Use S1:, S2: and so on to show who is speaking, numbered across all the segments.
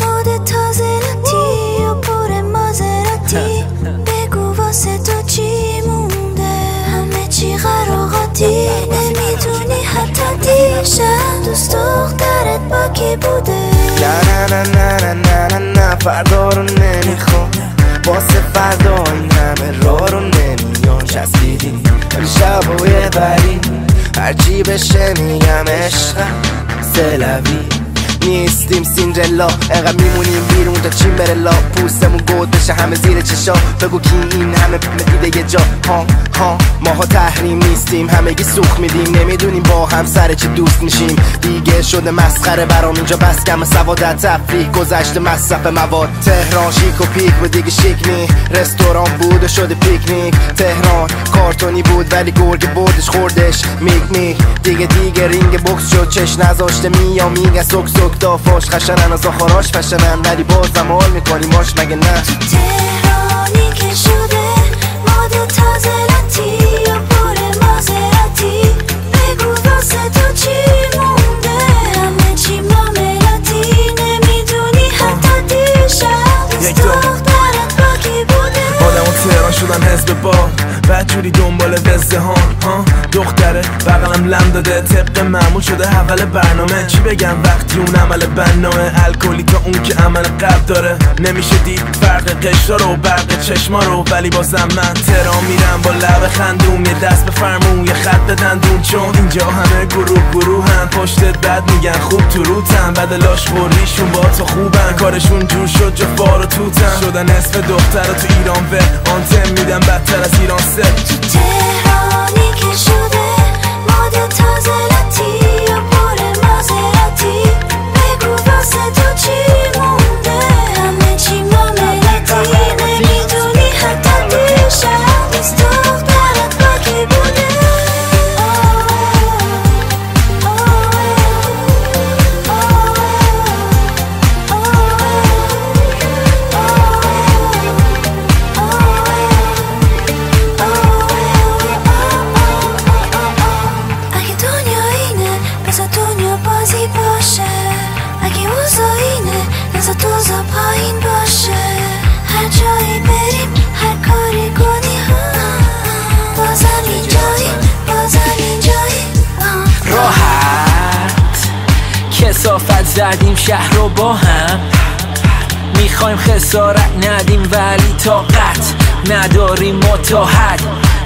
S1: مود تازه لاتی و پر مازراتی بگو واسه تو چی مونده همه چی قراغاتی نمی‌دونی حتی دیشب دوست دخترت با کی بوده
S2: نه نه نه نه نه نه نه فردا رو نمی‌خوام واسه فردا این همه را رو نمیان چسبیدی شب و یه بری هرچی بشه میگم عشقم سلوی نیستیم سیندرلا انقدر میمونیم چین بره لا؟ پوستمون گود بشه همه زیر چشا. بگو کی این همه دیده یه جا. ها ها. ماها تحریم نیستیم همگی سوخ میدیم. نمی‌دونیم با هم سر چه دوست میشیم. دیگه شده مسخره برام. اینجا بس کم سوادت تفریح گذشته مصرف مواد. تهران شیک و پیک و دیگه شیک نی. رستوران بود و شده پیکنیک. تهران کارتونی بود ولی گرگ بردش خوردش میک میک دیگه دیگه رینگ بوکس شد چش نذاشته میا میگه سک سک دافاش خشنن از آخراش فشنن. ولی بازم حال می‌کنی ماش مگه نه
S1: تهرانی
S3: آدم و تهران شدن حزب با بعد جوری دنبال وزده ها؟ دختره بغلم لم داده طبق معمول شده اول برنامه. چی بگم؟ وقتی اون عمل بنامه الکلی تا اون که عمل قبل داره. نمیشه دید فرق قشرا رو برق چشما رو ولی بازم من تهران میرم با لب خندوم یه دست به فرمون یه خط دندون. چون اینجا همه گروه گروه هم پشتت بد میگن خوب تو روتن. بعد لاش خوریشون با تو خوبن کارشون جور شد جا فار و توتن. شدن اسم دختر تو ایران و آنتن میدن بدتر از ایران سه.
S1: تهرانی که شده مود تازه
S4: کسافت زدیم شهر رو با هم. می‌خوایم خسارت ندیم ولی طاقت. نداریم ما تا حد.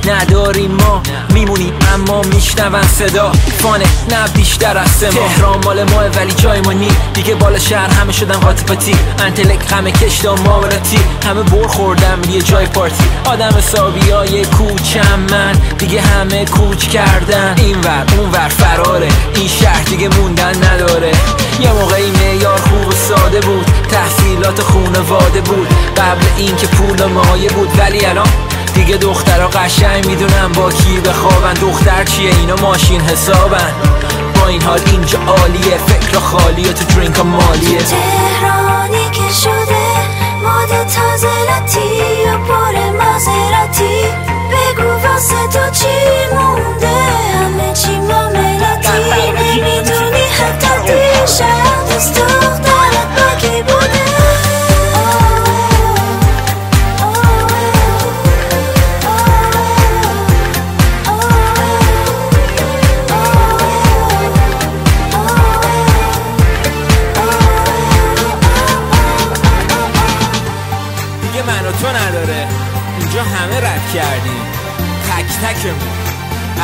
S4: نداریم ما میمونیم اما میشنون صدا. فانه نه بیشتر از سه ماه. تهران مال ماه ولی جای ما نی. دیگه بالا شهر همه شدن قاطی انتلک همه کشتا مامراتی همه بر خوردم یه جای پارتی. آدم حسابی های کوچم من. دیگه همه کوچ کردن. این ور اون ور فراره. این شهر دیگه موندن نداره. یه موقعی معیار خوب و ساده بود. تحصیلات خونواده بود. قبل اینکه پول و مایه بود. ولی الان دیگه دخترها قشنگ می‌دونم با کی بخوابن. دختر چیه؟ اینا ماشین حسابن. با این حال اینجا عالیه. فکر خالیه تو درینک مالیه.
S1: تهرانی که شده مود تازه لاتی و پر مازراتی بگو واسه تو چی مونده؟
S4: کردیم. تک تکمون.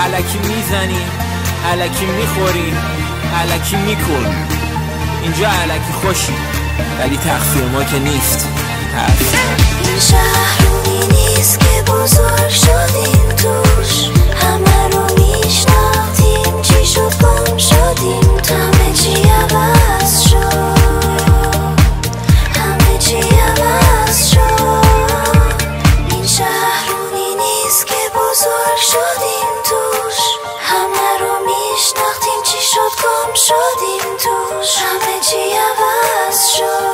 S4: علکی می‌زنیم علکی می‌خوریم علکی می‌کنیم اینجا علکی خوشی ولی تقصیر ما که نیست. حرف
S1: این شهرونی نیست که بزرگ شدیم توش. همه رو شد گم شدیم توش همه چی عوض شد.